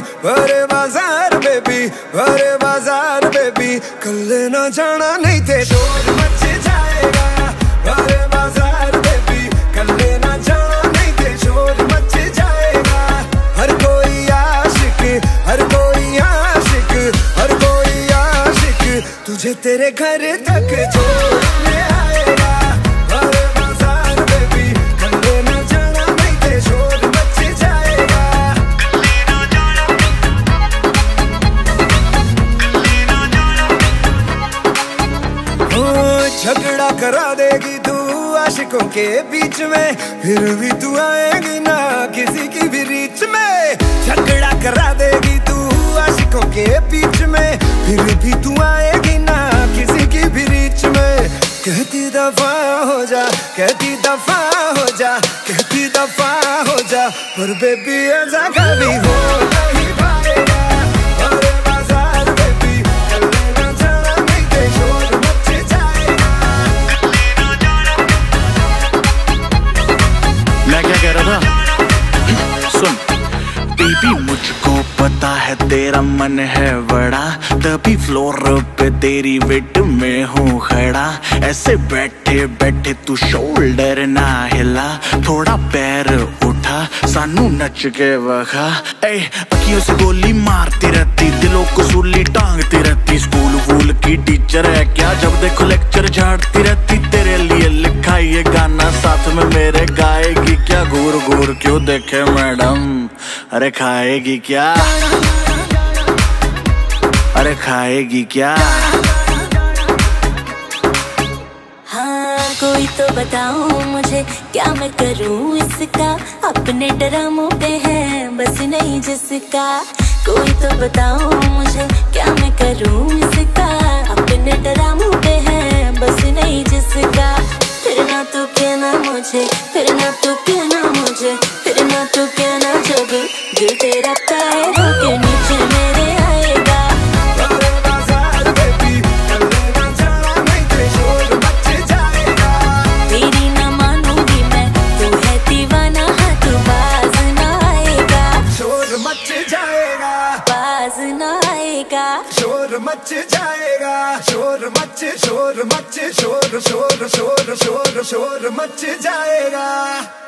भरे बाज़ार बेबी भरे बाज़ार बेबी कल ना जाना, नहीं थे शोर मच जाएगा। भरे बाज़ार बेबी कल ना जाना, नहीं थे शोर मच जाएगा। हर कोई आशिक, हर कोई आशिक, हर कोई आशिक, तुझे तेरे घर तक छोड़ने झगड़ा करा देगी तू आशिकों के बीच में। फिर भी तू आएगी ना किसी की भी रीच में। झगड़ा करा देगी तू आशिकों के बीच में। फिर भी तू आएगी ना किसी की भी रीच में। कहती दफ़ा हो जा, कहती दफ़ा हो जा, कहती दफ़ा हो जा। पर बेबी ऐसा कभी हो। था सुन। बेबी मुझको पता है तेरा मन है बड़ा। तभी फ्लोर पे तेरी वेट में हूँ खड़ा। ऐसे बैठे बैठे तू शोल्डर ना हिला। थोड़ा पैर उठा, सानू नच के वखा ए अखियों से गोली मारती रहती, दिलों को सूली टांगती रहती। स्कूल वूल की टीचर है क्या? जब देखो लेक्चर झाड़ती रहती, तेरे लिए लिखा ये गाना साथ में मेरे गाएगी घूर घूर क्यों देखे मैडम? अरे खाएगी क्या? अरे खाएगी क्या? हाँ कोई तो बताओ मुझे, क्या मैं करूँ इसका? अपने ड्रामों पे है, बस नहीं जिसका। कोई तो बताओ मुझे, क्या मैं करूँ इसका? अपने ड्रामों पे है, बस नहीं जिसका। फिर ना तो कहना मुझे, फिर ना तो ना तू कहना जब दिल तेरा जाना ते तू है हाँ तू शोर मच जाएगा बाज आएगा शोर मच जाएगा शोर मच शोर मच शोर शोर शोर शोर मच जाएगा